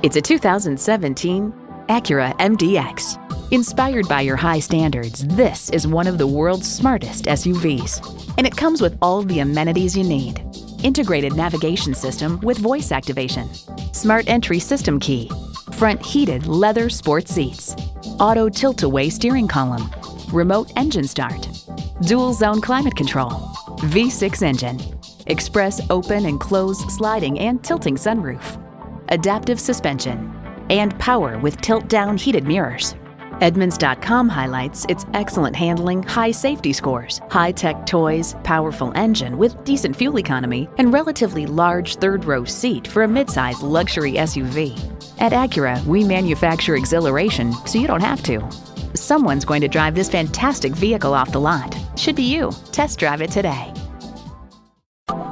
It's a 2017 Acura MDX. Inspired by your high standards, this is one of the world's smartest SUVs. And it comes with all the amenities you need. Integrated navigation system with voice activation, smart entry system key, front heated leather sport seats, auto tilt-away steering column, remote engine start, dual zone climate control, V6 engine, express open and close sliding and tilting sunroof, adaptive suspension, and power with tilt-down heated mirrors. Edmunds.com highlights its excellent handling, high safety scores, high tech toys, powerful engine with decent fuel economy, and relatively large third row seat for a midsize luxury SUV. At Acura, we manufacture exhilaration so you don't have to. Someone's going to drive this fantastic vehicle off the lot. Should be you. Test drive it today.